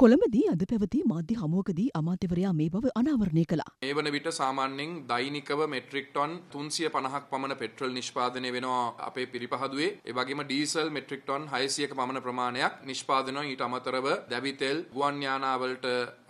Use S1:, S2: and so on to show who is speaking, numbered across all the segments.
S1: කොළඹදී අද පැවති මාධ්‍ය හමුවකදී අමාත්‍යවරයා මේ බව අනාවරණය කළා.
S2: ඒ වන විට සාමාන්‍යයෙන් දෛනිකව මෙට්‍රික් ටොන් 350ක් පමණ පෙට්‍රල් නිෂ්පාදනය වෙනවා අපේ පිරිපහදුවේ. ඒ වගේම ඩීසල් මෙට්‍රික් ටොන් 600ක පමණ ප්‍රමාණයක් නිෂ්පාදනය වෙනවා. ඊට අමතරව දැවි තෙල්, ගුවන් යානාවලට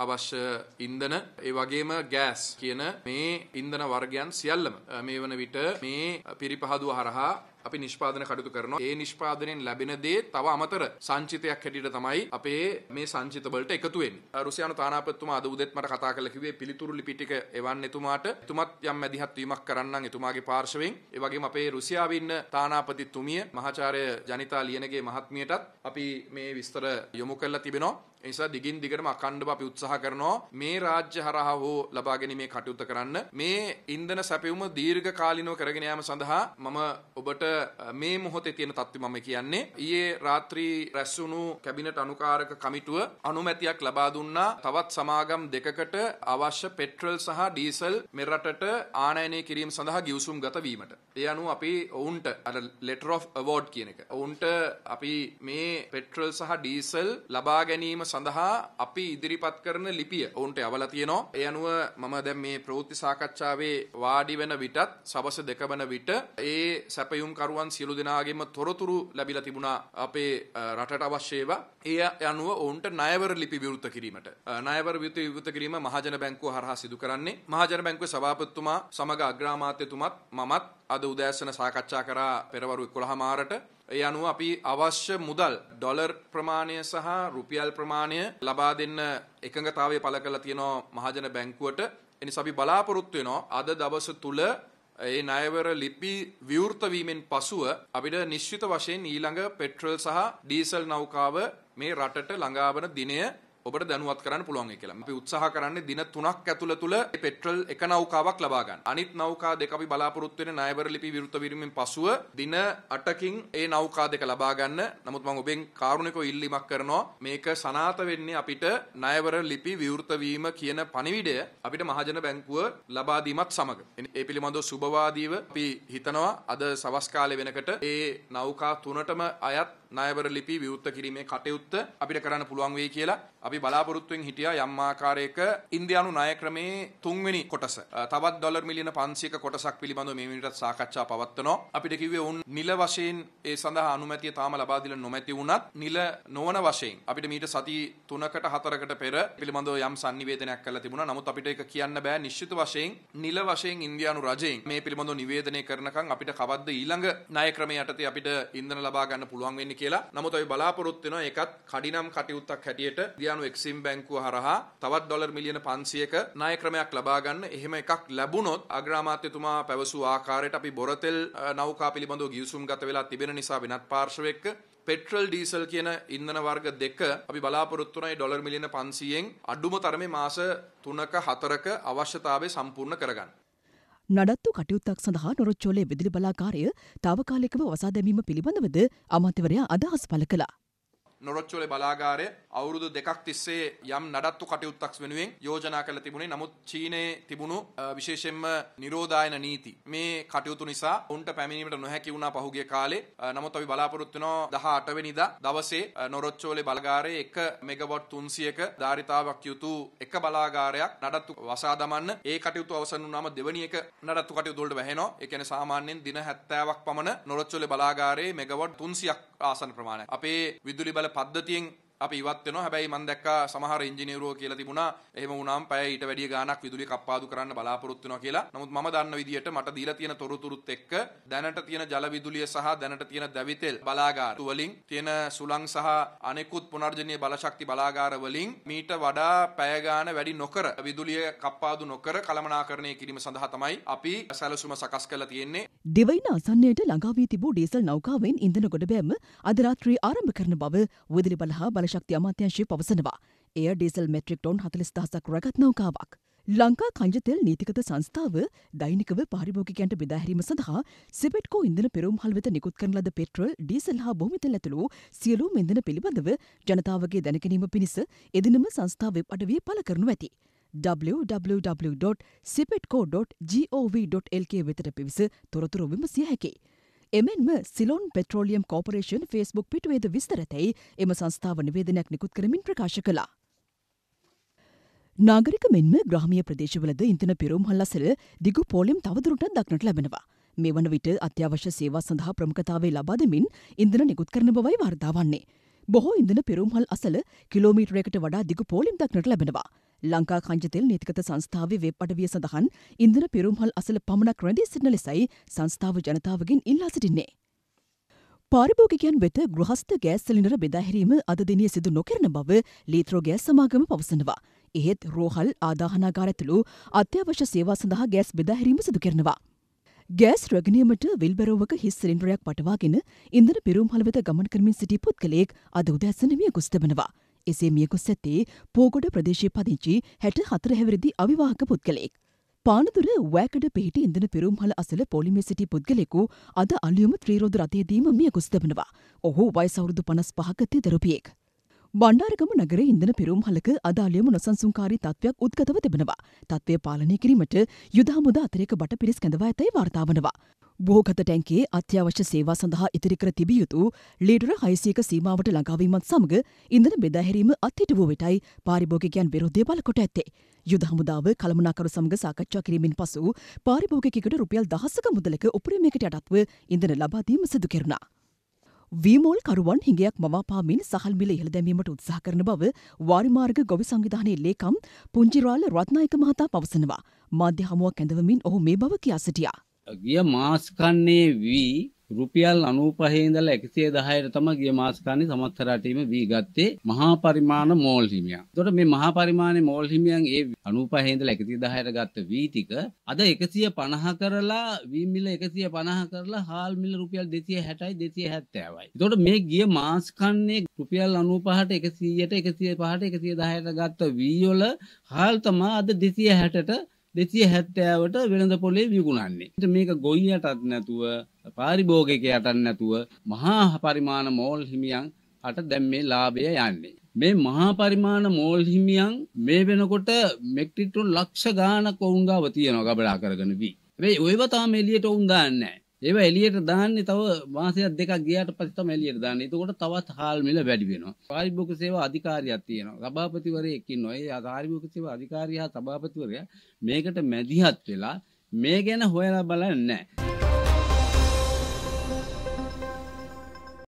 S2: අවශ්‍ය ඉන්ධන, ඒ වගේම ගෑස් කියන මේ ඉන්ධන වර්ගයන් සියල්ලම මේ වන විට මේ පිරිපහදුව හරහා අපි නිෂ්පාදන කටයුතු කරනවා. ඒ නිෂ්පාදනයෙන් ලැබෙන දේ තව අමතර සංචිතයක් හැටියට තමයි අපේ මේ සංචිත වලට එකතු වෙන්නේ. රුසියානු තානාපතිතුමා අද උදේත් මට කතා කරලා කිව්වේ පිළිතුරු ලිපි ටික එවන්න එතුමාට. එතුමත් යම් මැදිහත් වීමක් කරන්නම් එතුමාගේ පාර්ශවයෙන්. ඒ වගේම අපේ රුසියාවේ ඉන්න තානාපතිතුමිය මහාචාර්ය ජනිතා ලියනගේ මහත්මියටත් අපි මේ විස්තර යොමු කරලා තිබෙනවා. එනිසා දිගින් දිගටම අකණ්ඩව අපි උත්සාහ කරනවා මේ රාජ්‍ය හරහා හෝ ලබා ගැනීමේ කටයුත්ත කරන්න මේ ඉන්ධන සැපයුම දීර්ඝ කාලිනව කරගෙන යාම සඳහා මම ඔබට මේ මොහොතේ තියෙන තත්ත්වය මම කියන්නේ ඊයේ රාත්‍රී රැස්වුණු කැබිනට් අනුකාරක කමිටුව අනුමැතියක් ලබා දුන්නා තවත් සමාගම් දෙකකට අවශ්‍ය පෙට්‍රල් සහ ඩීසල් මෙරටට ආනයනය කිරීම සඳහා ගිවිසුම් ගත වීමට. ඒ අනුව අපි ඔවුන්ට අර ලෙටර් ඔෆ් අවෝඩ් කියන එක. ඔවුන්ට අපි මේ පෙට්‍රල් සහ ඩීසල් ලබා ගැනීම සඳහා අපි ඉදිරිපත් කරන ලිපිය ඔවුන්ට යවලා තියෙනවා. ඒ අනුව මම දැන් මේ ප්‍රවෘත්ති සාකච්ඡාවේ වාඩි වෙන විටත් සවස් දෙක වන විට ඒ සැපයුම් කරුවන් සියලු දෙනාගේම තොරතුරු ලැබිලා තිබුණා අපේ රටට අවශ්‍ය ඒවා. ඒ අනුව ඔවුන්ට ණයවර ලිපි විවෘත කිරීමට ණයවර විවෘත කිරීම මහජන බැංකුව හරහා සිදු කරන්නේ. මහජන බැංකුවේ සභාපතිතුමා සමග අග්‍රාමාත්‍යතුමත් මමත් අද උදෑසන සාකච්ඡා කරා පෙරවරු 11 මාරට ඒ අනුව අපි අවශ්‍ය මුදල් ඩොලර් ප්‍රමාණය සහ රුපියල් ප්‍රමාණය ලබා දෙන්න එකඟතාවය පළ කරලා තියෙනවා මහජන බැංකුවට. එනිසා අපි බලාපොරොත්තු වෙනවා අද දවස තුල ඒ ණයවර ලිපි විවෘත වීමෙන් පසුව අපිට නිශ්චිත වශයෙන් ඊළඟ පෙට්‍රල් සහ ඩීසල් නෞකාව මේ රටට ළඟාවන දිනය ඔබට දැනුවත් කරන්න පුළුවන් කියලා. අපි උත්සාහ කරන්නේ දින 3ක් ඇතුළ තුල පෙට්‍රල් එක නෞකාවක් ලබා ගන්න. අනිත් නෞකා දෙක අපි බලාපොරොත්තු වෙන ණයවර ලිපි විවෘත වීමෙන් පසුව දින 8කින් ඒ නෞකා දෙක ලබා ගන්න. නමුත් මම ඔබෙන් කාරුණිකව ඉල්ලීමක් කරනවා මේක සනාත වෙන්නේ අපිට ණයවර ලිපි විවෘත වීම කියන පණිවිඩය අපිට මහජන බැංකුව ලබා දීමත් සමග. ඒ පිළිබඳව සුබවාදීව අපි හිතනවා අද සවස් කාලේ වෙනකොට ඒ නෞකා තුනටම අයත් ණයවර ලිපි විවෘත කිරීමේ කටයුත්ත අපිට කරන්න පුළුවන් වෙයි කියලා අපි බලාපොරොත්තුෙන් හිටියා යම් ආකාරයක ඉන්දියානු ණය ක්‍රමේ තුන්වෙනි කොටස. තවත් ඩොලර් මිලියන 500ක කොටසක් පිළිබඳව මේ මිනිටත් සාකච්ඡා පවත්වනවා. අපිට කිව්වේ උන් නිල වශයෙන් ඒ සඳහා අනුමැතිය තාම ලබා දීලා නොමැති වුණත් නිල නොවන වශයෙන් අපිට මීට සති 3කට 4කට පෙර පිළිබඳව යම් sannivedanayak කරලා තිබුණා. නමුත් අපිට ඒක කියන්න බෑ. නිශ්චිත වශයෙන් නිල වශයෙන් ඉන්දියානු රජයෙන් මේ පිළිබඳව නිවේදනය කරනකම් අපිට කවද්ද ඊළඟ ණය ක්‍රමයේ යටතේ අපිට ඉන්ධන ලබා ගන්න පුළුවන් වෙන්නේ කියලා. නමුත් අපි බලාපොරොත්තු වෙනවා. ඒකත් කඩිනම් කටයුත්තක් හැටියට ඉන්දියානු එක්සිම් බැංකුව හරහා තවත් ඩොලර් මිලියන 500ක ණය ක්‍රමයක් ලබා ගන්න. එහෙම එකක් ලැබුණොත් අග්‍රාමාත්‍යතුමා පැවසූ ආකාරයට අපි බොරතෙල් නෞකා පිළිබඳව ගිවිසුම් ගත වෙලා තිබෙන නිසා වෙනත් පාර්ශවයක පෙට්‍රල් ඩීසල් කියන ඉන්ධන වර්ග දෙක අපි බලාපොරොත්තු වුණා ඩොලර් මිලියන 500න් අඩුම තරමේ මාස 3ක 4ක අවශ්‍යතාවය සම්පූර්ණ කරගන්න.
S1: නඩත්තු කටයුත්තක් සඳහා නොරොච්චෝලේ විදුලි බලාකාරය තාවකාලිකව වසා දැමීම පිළිබඳවද අමාත්‍යවරයා අදහස් පළ කළා.
S2: නොරොච්චෝලේ බලාගාරය අවුරුදු දෙකක් තිස්සේ යම් නඩත්තු කටයුත්තක් වෙනුවෙන් යෝජනා කළ තිබුණේ. නමුත් චීනයේ තිබුණු විශේෂයෙන්ම නිරෝධායන නීති. මේ කටයුතු නිසා උන්ට පැමිණීමට නොහැකි වුණා පහුගිය කාලේ. නමුත් අපි බලාපොරොත්තු වෙනවා 18 වෙනිදා දවසේ නොරොච්චෝලේ බලාගාරයේ 1 මෙගාවොට් 300ක ධාරිතාවක් යුතු එක බලාගාරයක් නඩත්තු වසා දමන්න. ඒ කටයුතු අවසන් වුණාම දෙවැනි එක නඩත්තු කටයුතු වලට වැහෙනවා. ඒ කියන්නේ සාමාන්‍යයෙන් දින 70ක් පමණ නොරොච්චෝලේ බලාගාරයේ මෙගාවොට් 300ක් ආසන ප්‍රමාණයක්. අපේ විදුලි බල පද්ධතියෙන් අපි ඉවත් වෙනවා. හැබැයි මම දැක්කා සමහර ඉංජිනේරුවෝ කියලා තිබුණා. එහෙම වුණාම පැය ඊට වැඩිය ගාණක් විදුලිය කප්පාදු කරන්න බලාපොරොත්තු වෙනවා කියලා. නමුත් මම දන්න විදිහට මට දීලා තියෙන තොරතුරුත් එක්ක දැනට තියෙන ජල විදුලිය සහ දැනට තියෙන දැවිතෙල් බලාගාර වලින් තියෙන සුළං සහ අනෙකුත් පුනර්ජනීය බලශක්ති බලාගාර වලින් මීට වඩා පැය ගාණ වැඩි නොකර විදුලිය කප්පාදු නොකර කළමනාකරණය කිරීම සඳහා තමයි අපි සැලසුම සකස් කරලා තියෙන්නේ.
S1: දිවයින අසන්නයට ළඟා වී තිබූ ඩීසල් නෞකාවෙන් ඉන්ධන ගොඩබෑම අද රාත්‍රී ආරම්භ කරන බව විදුලි බල හා බලශක්ති අමාත්‍යංශය පවසනවා. එය ඩීසල් මෙට්‍රික් ටොන් හතලිස් දහසක් රැගත් නෞකාවක්. ලංකා කංජතෙල් නීතිකත සංස්ථාව දෛනිකව පාරිභෝගිකයන්ට බෙදාහැරීම සඳහා සිපෙට්කෝ ඉන්ධන පෙරුම් හල්වෙත නිකුත් කරන ලද පෙට්‍රල් ඩීසල් හා බොමිතෙල් ඇතුළු සියලුම ඉන්ධන පිළිබඳව ජනතාවගේ දැනගැනීම පිණිස එදිනම සංස්ථා වෙබ් අඩවිය පළ කරනු ඇති. www.sipetco.gov.lk වෙතට පිවිස තොරතුරු විමසිය හැකි. එමෙන්ම සිලොන් පෙට්‍රෝලියම් කෝපරේෂන් ෆේස්බුක් පිටුවේද විස්තරතැයි එම සංස්ථාව නිවේදනයක් නිකුත් කරමින් ප්‍රකාශ කළා. නාගරික මෙන්ම ග්‍රහමිය ප්‍රදේශවලද ඉන්තන පිරුම් හල්ලසල දිගු පෝලිම් තවදුරට දක්නට ලැබෙනවා. මේ වන විට අත්‍යවශ්‍ය සේවා සඳහා ප්‍රමුඛතාවේ ලබා දෙමින් ඉන්දන නිකුත් කරන බවයි වාර්තාවන්නේ. බොහෝ ඉන්දන පිරුම්හල් අසල කිලෝමීටරයකට වඩා දිගු පෝලිම් දක්නට ලැබෙනවා. ලංකා කංජතෙල් නීතිකත සංස්ථාවේ වෙබ් අඩවිය සඳහන් ඉන්දන පිරුම්හල් අසල පමණක් රැඳී සිටින ලෙසයි සංස්ථාව ජනතාවගෙන් ඉල්ලා සිටින්නේ. පාරිභෝගිකයන් වෙත ගෘහස්ත ගෑස් සිලින්ඩර බෙදාහැරීම අද දිනිය සිදු නොකරන බව ලීත්‍රෝ ගෑස් සමාගම පවසනවා. එහෙත් රෝහල් ආදාහනාගාර ඇතුළු අත්‍යවශ්‍ය සේවා සඳහා ගෑස් බෙදාහැරීම සිදු කරනවා. ගෑස් රැගනීමට විල්බරෝවක හිස් සිලින්ඩරයක් පටවාගෙන ඉන්දන පිරුම්හල වෙත ගමන් කරමින් සිටි පුද්ගලයෙක් අද උදැසන මිය ගොස් තිබෙනවා. එසේ මියගොස් ඇත්තේ පෝගොඩ ප්‍රදේශය පදිංචි හැට හතර හැවිරිදි අවිවාහක පුද්ගලයෙක්. පානදුර වෑකඩ පිහිටි ඉන්දන පිරුම්හල අසල පොලිමේ සිටි පුද්ගලෙකු අද අලියුම ත්‍රීරෝධ රථයේදීම මිය ගොස් තිබෙනවා. ඔහු වයසවුරුදු පනස් පහක තෙදරුපියෙක්. බණ්ඩාරගම නගර ඉන්දන පිරුම්හලක අදාලියම නොසන්සුන්කාරී තත්ත්වයක් උද්ගතව තිබෙනවා. තත්ත්වය පාලනය කිරීමට යුදහමුද අතරයක බට පිරිස් කැඳවා ඇතයි වාර්තාවනවා. බෝගත ටැන්කේ අත්‍යවශ්‍ය සේවා සඳහා ඉතිරිකර තිබිය යුතු ලීඩර හයිසියක සීමාවට ළඟාවීමත් සමග ඉන්දන බෙදාහැරීම අත්හිටුවූ විටයි පාරිභෝගිකයන් විරුද්ධය බලකොට ඇත්තේ. යුද හමුදාව කළමනාකරු සමග සාකච්ඡා කිරීමෙන් පසු පාරිභෝගිකෙකුට රුපියල් දහසක මුදලක උපරිමයකට යටත්ව ඉන්දන ලබා දීම සිදු කෙරුණා. වීමෝල් කරුවන් හිඟයක් මවාපාමින් සහල් මිල ඉහළ දැමීමට උත්සාහ කරන බව වාරිමාර්ග ගොවි සංවිධානයේ ලේකම් පුංචිරාල රත්නායක මහතා පවසනවා. මාධ්‍ය හමුවක් ඇඳවමින් ඔහු මේ බව කියා සිටියා.
S3: ගිය මාස්කන්නේ වී රුපියල් අනූපහේදල එකසිය දහයට තම ගිය මාස්කානි සමත්තරටීම වී ගත්තේ මහා පරිමාණ මෝල් හිමියන්. තොට මේ මහා පරිමාණ මෝල් හිමියන් ඒ අනූපහේදල එකති දහයට ගත්ත වීටික අද එකසිය පණහ කරලා වීමිල එකසිය පණහ කරලා හාල් මිල රුපියල් දෙසිය හැටයි දෙසිය හැත්තෑවයි තොට මේ ගිය මාස්කන්නේ රුපියල් අනූපහට එකසීයට එකසිය පහට එකසිය දහයට ගත්ත වීයොල හාල් තමා අද දෙසිය හැටට දෙසිය හැත්තෑවට වෙළඳ පොලේ විගුණන්නේ මේක ගොයියටත් නැතුව පාරිභෝගකයටත් නැතුව මහා පරිමාණ මෝල් හිමියන් අට දැම් මේ ලාභය යන්නේ. මේ මහා පරිමාණ මෝල් හිමියන් මේ වෙනකොට මෙක්ටිටුන් ලක්ෂ ගානක ඔවුන්ගාව තියනවා ගබඩා කරගන වී. වෙයි ඔයවතාම එලියට ඔවුන් දාන්නේ. ඒව එලියට දාන්නේ තව මාසයක් දෙකක් ගියාට පස්සේ තමයි එලියට දාන්නේ. එතකොට තවත් හාල් මිල වැඩි වෙනවා. පාරිභෝගික සේවා අධිකාරියක් තියෙනවා. සභාපතිවරයෙක් ඉන්නවා. ඒ පාරිභෝගික සේවා අධිකාරියා සභාපතිවරයා මේකට මැදිහත් වෙලා මේ ගැන හොයලා බලන්නේ නැහැ.